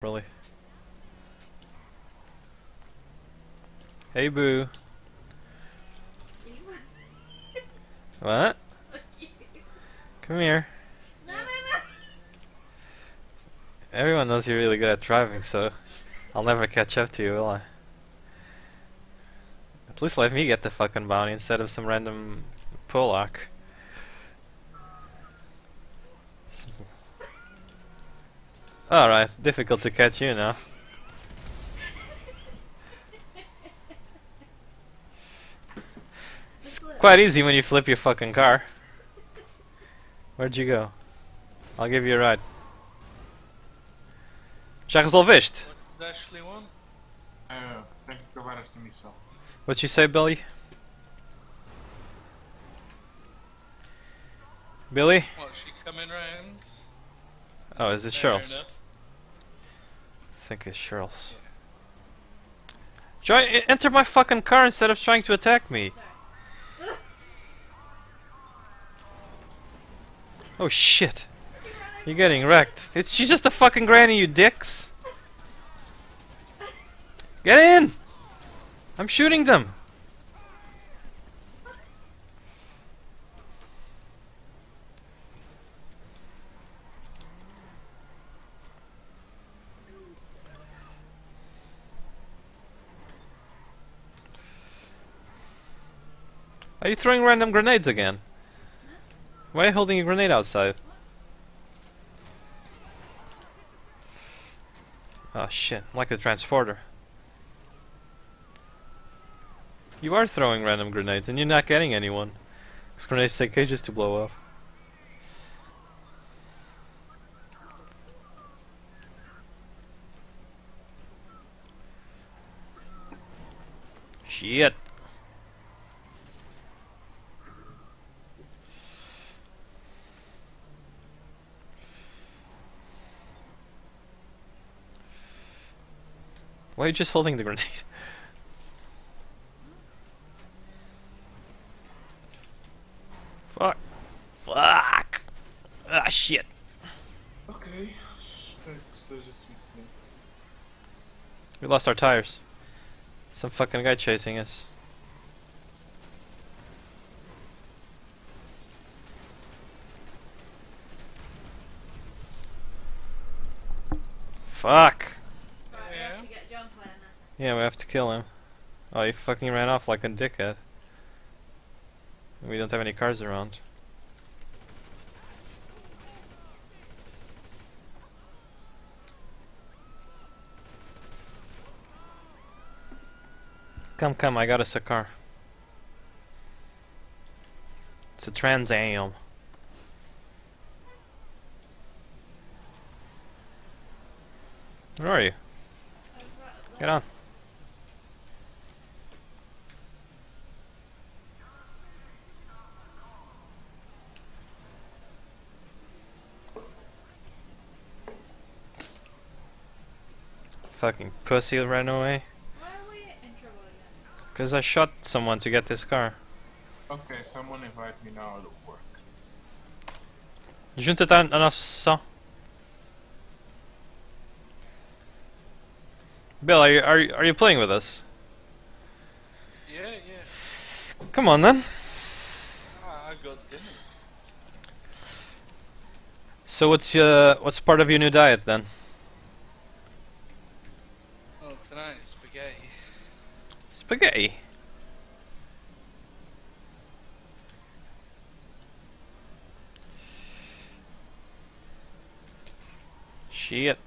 Really. Hey, boo. What? Come here. No, no, Everyone knows you're really good at driving, so I'll never catch up to you, will I? At least let me get the fucking bounty instead of some random Polak. Alright, difficult to catch you now. It's Quite easy when you flip your fucking car. Where'd you go? I'll give you a ride. Jacques Alvisht. What actually won? Uh, tenho que acabar esta missão. What you say, Billy? Billy? What, she coming round? Oh, is it Fair Cheryl's? enough. I think it's Cheryl's. Try enter my fucking car instead of trying to attack me. Oh shit. You're getting wrecked. It's she's just a fucking granny, you dicks. Get in! I'm shooting them. Are you throwing random grenades again? Why are you holding a grenade outside? Oh shit, like a transporter. You are throwing random grenades and you're not getting anyone. These grenades take ages to blow up. Shit. Why are you just holding the grenade? Fuck. Fuck. Ah, shit. Ok, espero que seja suficiente. We lost our tires. Some fucking guy chasing us. Fuck. Right, we Yeah. have to get John Clare now. Yeah, we have to kill him. Oh, he fucking ran off like a dickhead. We don't have any cars around. Come, come, I got us a car. It's a Trans Am. Where are you? Get on. Fucking pussy ran away. Why are we in trouble again? Cause I shot someone to get this car. Ok, someone invite me now it'll work. Junta-te à à nossa sessão. Bill, are you, are you, are you playing with us? Yeah, yeah. Come on then. Ah, I got dinner. So what's uh, what's part of your new diet then? Spaghetti. Shit.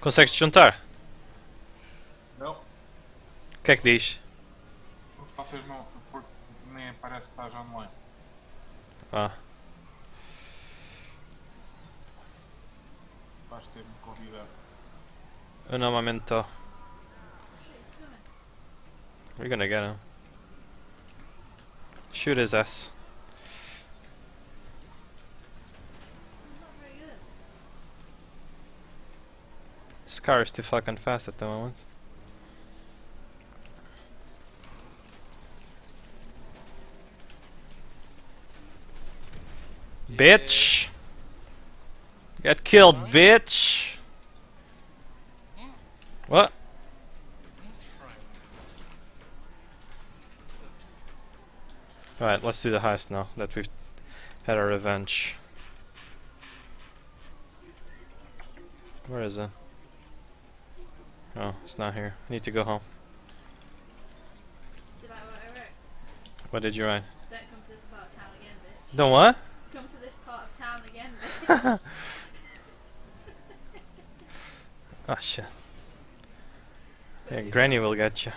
Consegues te juntar? Não, O que é que diz? porque vocês não. Porque nem parece que estás online. Ah, participaste en. We're gonna get him. Shoot his ass. This car is too fucking fast at the moment. Yeah. Bitch! Get killed, bitch! What? Alright, let's do the heist now that we've had our revenge. Where is it? Oh, it's not here. Need to go home. Did I what I? What did you write? Don't come to this part of town again, bitch. Don't what? Come to this part of town again, bitch. Oh shit. Yeah, Granny will get you.